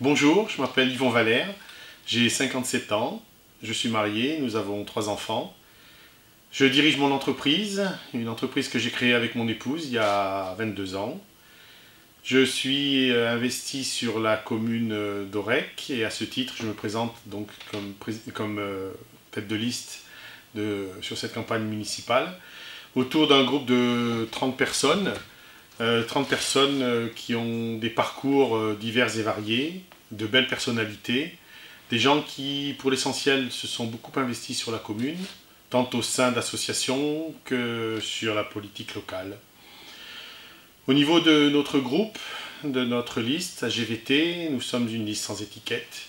Bonjour, je m'appelle Yvon Valère, j'ai 57 ans, je suis marié, nous avons trois enfants. Je dirige mon entreprise, une entreprise que j'ai créée avec mon épouse il y a 22 ans. Je suis euh, investi sur la commune euh, d'Orec et à ce titre, je me présente donc comme, euh, tête de liste sur cette campagne municipale autour d'un groupe de 30 personnes 30 euh, personnes euh, qui ont des parcours euh, divers et variés, de belles personnalités, des gens qui, pour l'essentiel, se sont beaucoup investis sur la commune, tant au sein d'associations que sur la politique locale. Au niveau de notre groupe, de notre liste AGVT, nous sommes une liste sans étiquette.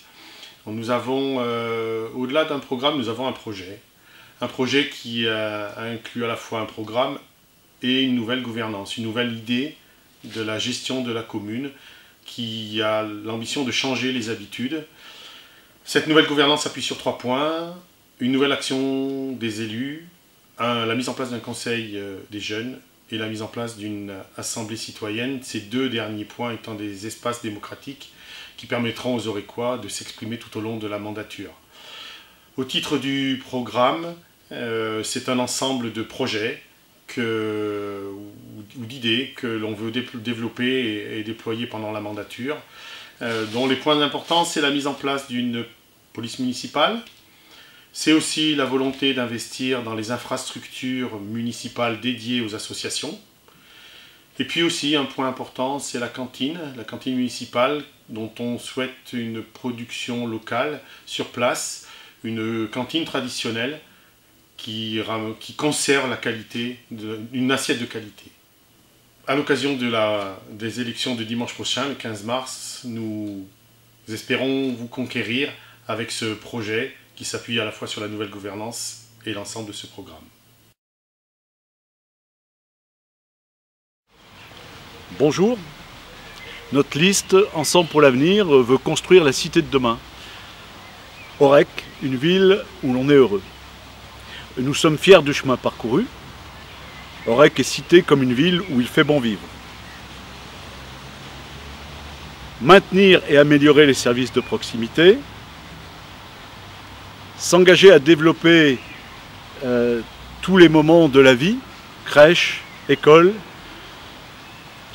Nous avons, au-delà d'un programme, nous avons un projet. Un projet qui inclut à la fois un programme et une nouvelle gouvernance, une nouvelle idée de la gestion de la commune qui a l'ambition de changer les habitudes. Cette nouvelle gouvernance s'appuie sur trois points. Une nouvelle action des élus, la mise en place d'un conseil euh, des jeunes et la mise en place d'une assemblée citoyenne, ces deux derniers points étant des espaces démocratiques qui permettront aux Orécois de s'exprimer tout au long de la mandature. Au titre du programme, euh, c'est un ensemble de projets ou, d'idées que l'on veut développer et, déployer pendant la mandature, euh, dont les points importants, c'est la mise en place d'une police municipale, c'est aussi la volonté d'investir dans les infrastructures municipales dédiées aux associations, et puis aussi un point important, c'est la cantine, la cantine municipale dont on souhaite une production locale sur place, une cantine traditionnelle qui, conserve la qualité, une assiette de qualité. À l'occasion de des élections de dimanche prochain, le 15 mars, nous espérons vous conquérir avec ce projet qui s'appuie à la fois sur la nouvelle gouvernance et l'ensemble de ce programme. Bonjour, notre liste Ensemble pour l'avenir veut construire la cité de demain. Orec, une ville où l'on est heureux. Nous sommes fiers du chemin parcouru. Orec est cité comme une ville où il fait bon vivre. Maintenir et améliorer les services de proximité. S'engager à développer euh, tous les moments de la vie, crèche, école,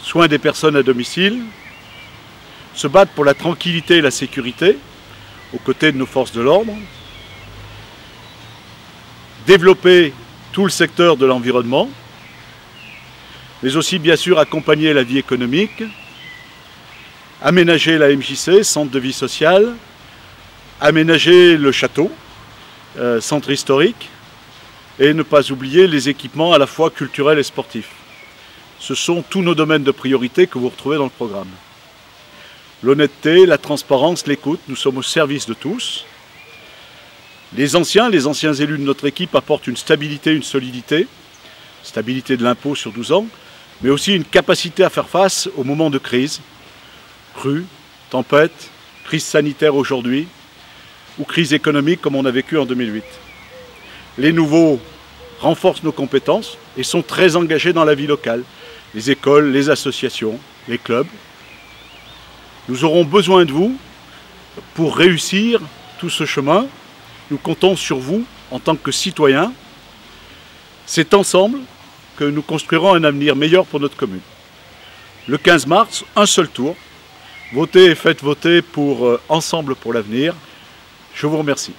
soins des personnes à domicile, se battre pour la tranquillité et la sécurité aux côtés de nos forces de l'ordre, développer tout le secteur de l'environnement, mais aussi bien sûr accompagner la vie économique, aménager la MJC, centre de vie sociale, aménager le château, euh, centre historique, et ne pas oublier les équipements à la fois culturels et sportifs. Ce sont tous nos domaines de priorité que vous retrouvez dans le programme. L'honnêteté, la transparence, l'écoute, nous sommes au service de tous. Les anciens, les anciens élus de notre équipe apportent une stabilité, une solidité, stabilité de l'impôt sur 12 ans, mais aussi une capacité à faire face aux moments de crise, crue, tempête, crise sanitaire aujourd'hui, ou crise économique comme on a vécu en 2008. Les nouveaux renforcent nos compétences et sont très engagés dans la vie locale, les écoles, les associations, les clubs. Nous aurons besoin de vous pour réussir tout ce chemin nous comptons sur vous en tant que citoyens. C'est ensemble que nous construirons un avenir meilleur pour notre commune. Le 15 mars, un seul tour. Votez et faites voter pour euh, Ensemble pour l'avenir. Je vous remercie.